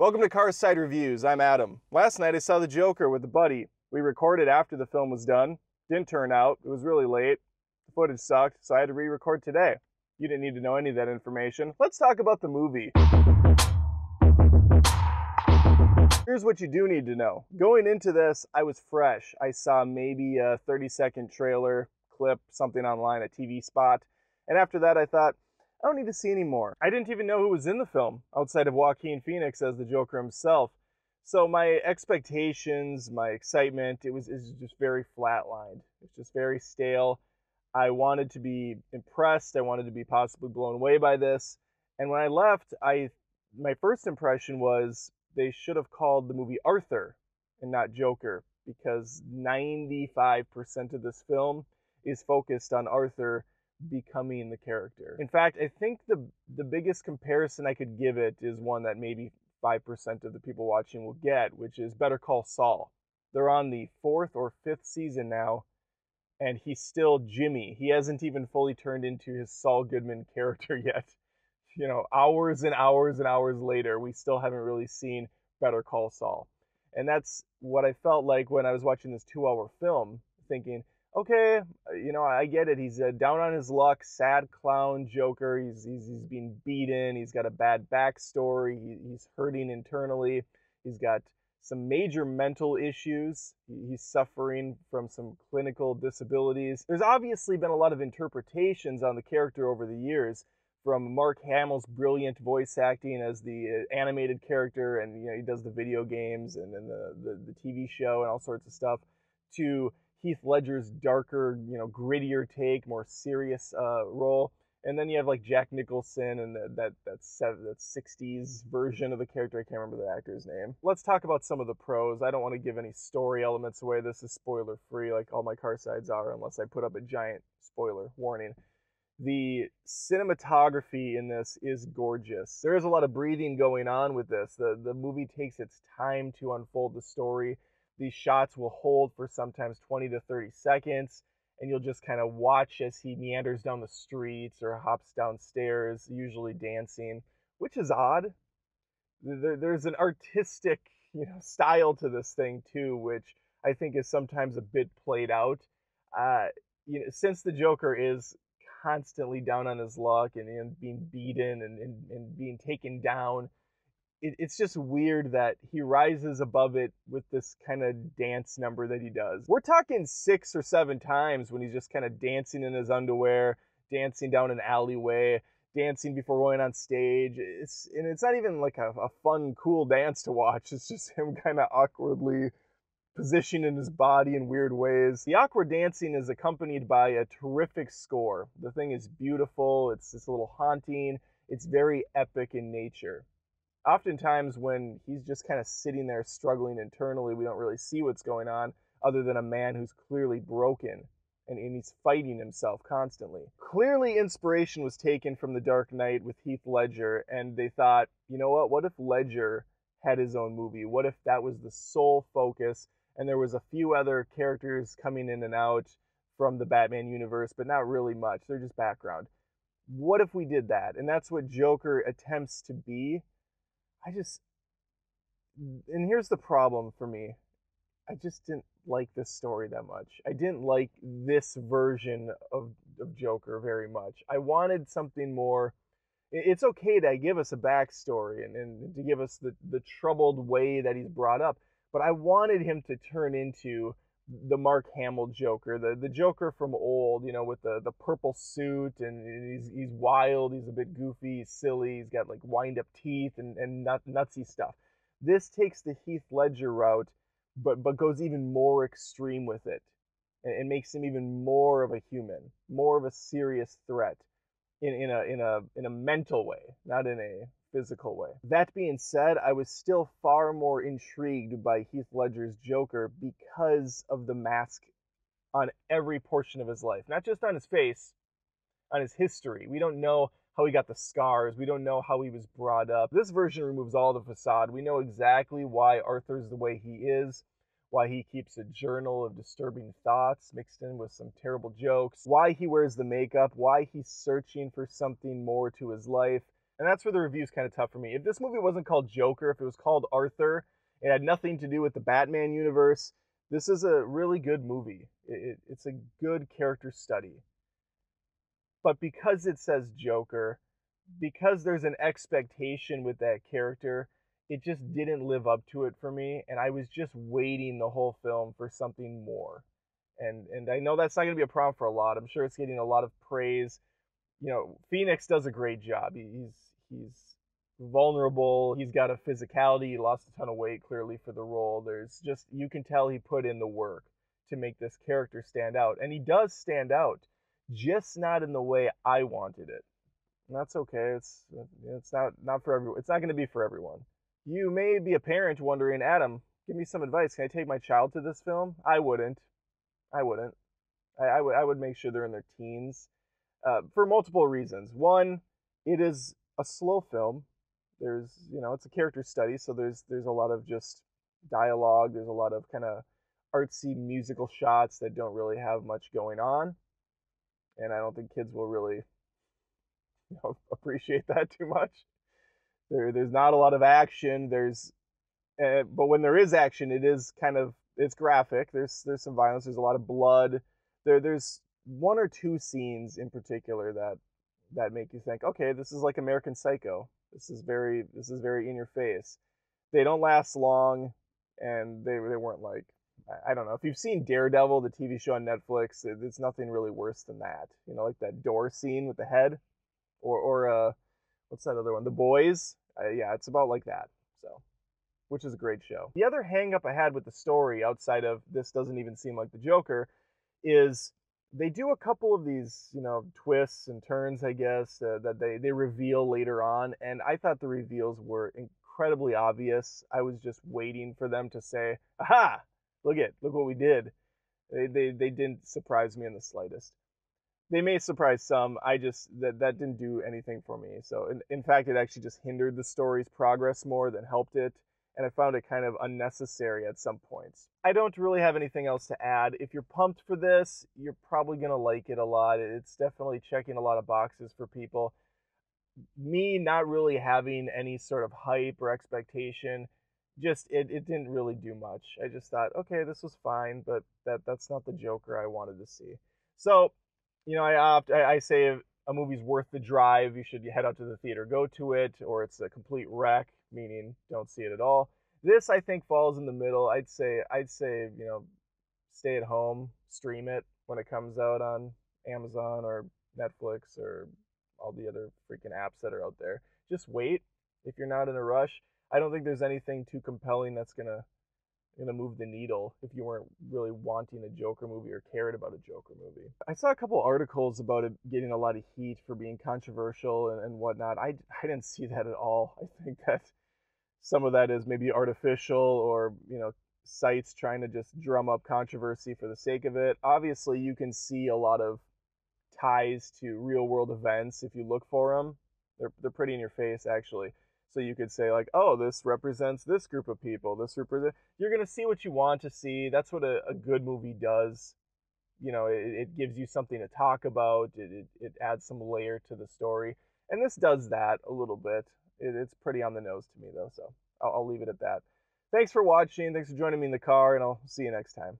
Welcome to Carside Reviews. I'm Adam. Last night I saw The Joker with a buddy. We recorded after the film was done. Didn't turn out. It was really late. The footage sucked, so I had to re-record today. You didn't need to know any of that information. Let's talk about the movie. Here's what you do need to know. Going into this, I was fresh. I saw maybe a 30 second trailer, clip, something online, a TV spot. And after that, I thought, I don't need to see any more. I didn't even know who was in the film outside of Joaquin Phoenix as the Joker himself. So my expectations, my excitement, it was, it was just very flatlined. It's just very stale. I wanted to be impressed. I wanted to be possibly blown away by this. And when I left, I my first impression was they should have called the movie Arthur and not Joker because 95% of this film is focused on Arthur becoming the character. In fact, I think the the biggest comparison I could give it is one that maybe 5% of the people watching will get, which is Better Call Saul. They're on the 4th or 5th season now and he's still Jimmy. He hasn't even fully turned into his Saul Goodman character yet. You know, hours and hours and hours later, we still haven't really seen Better Call Saul. And that's what I felt like when I was watching this two hour film, thinking, okay, you know, I get it. He's uh, down on his luck, sad clown Joker. He's, he's, he's being beaten. He's got a bad backstory. He, he's hurting internally. He's got some major mental issues. He's suffering from some clinical disabilities. There's obviously been a lot of interpretations on the character over the years, from Mark Hamill's brilliant voice acting as the uh, animated character, and you know he does the video games and then the, the, the TV show and all sorts of stuff, to Heath Ledger's darker, you know, grittier take, more serious uh, role. And then you have like Jack Nicholson and the, that that seven, that 60s version of the character. I can't remember the actor's name. Let's talk about some of the pros. I don't want to give any story elements away. This is spoiler free, like all my car sides are, unless I put up a giant spoiler warning. The cinematography in this is gorgeous. There is a lot of breathing going on with this. The the movie takes its time to unfold the story. These shots will hold for sometimes 20 to 30 seconds and you'll just kind of watch as he meanders down the streets or hops downstairs, usually dancing, which is odd. There's an artistic, you know, style to this thing too, which I think is sometimes a bit played out. Uh, you know, since the Joker is constantly down on his luck and, and being beaten and, and, and being taken down, it, it's just weird that he rises above it with this kind of dance number that he does. We're talking six or seven times when he's just kind of dancing in his underwear, dancing down an alleyway, dancing before going on stage. It's and it's not even like a, a fun, cool dance to watch. It's just him kind of awkwardly positioning his body in weird ways. The awkward dancing is accompanied by a terrific score. The thing is beautiful. It's it's a little haunting. It's very epic in nature oftentimes when he's just kind of sitting there struggling internally, we don't really see what's going on other than a man who's clearly broken and, and he's fighting himself constantly. Clearly, inspiration was taken from The Dark Knight with Heath Ledger, and they thought, you know what, what if Ledger had his own movie? What if that was the sole focus and there was a few other characters coming in and out from the Batman universe, but not really much. They're just background. What if we did that? And that's what Joker attempts to be I just and here's the problem for me. I just didn't like this story that much. I didn't like this version of, of Joker very much. I wanted something more. It's okay to give us a backstory and, and to give us the, the troubled way that he's brought up, but I wanted him to turn into the Mark Hamill Joker, the the Joker from old, you know, with the the purple suit and he's he's wild, he's a bit goofy, he's silly, he's got like wind up teeth and and nut, nutsy stuff. This takes the Heath Ledger route, but but goes even more extreme with it, and, and makes him even more of a human, more of a serious threat, in in a in a in a mental way, not in a physical way. That being said, I was still far more intrigued by Heath Ledger's Joker because of the mask on every portion of his life, not just on his face, on his history. We don't know how he got the scars. We don't know how he was brought up. This version removes all the facade. We know exactly why Arthur's the way he is, why he keeps a journal of disturbing thoughts mixed in with some terrible jokes, why he wears the makeup, why he's searching for something more to his life, And that's where the review's kind of tough for me. If this movie wasn't called Joker, if it was called Arthur, it had nothing to do with the Batman universe, this is a really good movie. It, it, it's a good character study. But because it says Joker, because there's an expectation with that character, it just didn't live up to it for me. And I was just waiting the whole film for something more. And and I know that's not going to be a problem for a lot. I'm sure it's getting a lot of praise. You know, Phoenix does a great job. He's he's vulnerable. He's got a physicality. He lost a ton of weight clearly for the role. There's just you can tell he put in the work to make this character stand out, and he does stand out, just not in the way I wanted it. And that's okay. It's it's not not for everyone. It's not going to be for everyone. You may be a parent wondering, Adam, give me some advice. Can I take my child to this film? I wouldn't. I wouldn't. I, I would I would make sure they're in their teens, uh, for multiple reasons. One, it is a slow film. There's you know it's a character study, so there's there's a lot of just dialogue. There's a lot of kind of artsy musical shots that don't really have much going on, and I don't think kids will really you know appreciate that too much. There there's not a lot of action. There's uh, but when there is action, it is kind of it's graphic. There's there's some violence. There's a lot of blood. There there's one or two scenes in particular that that make you think, okay, this is like American Psycho. This is very this is very in your face. They don't last long, and they they weren't like I don't know if you've seen Daredevil, the TV show on Netflix. It's nothing really worse than that. You know, like that door scene with the head, or or uh, what's that other one? The Boys. Uh, yeah, it's about like that. So, which is a great show. The other hang up I had with the story, outside of this doesn't even seem like the Joker, is they do a couple of these, you know, twists and turns, I guess, uh, that they, they reveal later on. And I thought the reveals were incredibly obvious. I was just waiting for them to say, aha, look it, look what we did. They, they, they didn't surprise me in the slightest. They may surprise some. I just, that, that didn't do anything for me. So, in, in fact, it actually just hindered the story's progress more than helped it and I found it kind of unnecessary at some points. I don't really have anything else to add. If you're pumped for this, you're probably going to like it a lot. It's definitely checking a lot of boxes for people. Me not really having any sort of hype or expectation, just it, it didn't really do much. I just thought, okay, this was fine, but that that's not the Joker I wanted to see. So, you know, I opt. I, I say a movie's worth the drive, you should head out to the theater, go to it, or it's a complete wreck meaning don't see it at all. This I think falls in the middle. I'd say I'd say you know stay at home, stream it when it comes out on Amazon or Netflix or all the other freaking apps that are out there. Just wait if you're not in a rush. I don't think there's anything too compelling that's gonna gonna move the needle if you weren't really wanting a Joker movie or cared about a Joker movie. I saw a couple articles about it getting a lot of heat for being controversial and, and whatnot. I, I didn't see that at all. I think that some of that is maybe artificial or you know sites trying to just drum up controversy for the sake of it obviously you can see a lot of ties to real world events if you look for them they're, they're pretty in your face actually so you could say like oh this represents this group of people this represent you're to see what you want to see that's what a, a good movie does you know it, it, gives you something to talk about it, it, it adds some layer to the story and this does that a little bit it, it's pretty on the nose to me though, so I'll, I'll leave it at that. Thanks for watching. Thanks for joining me in the car, and I'll see you next time.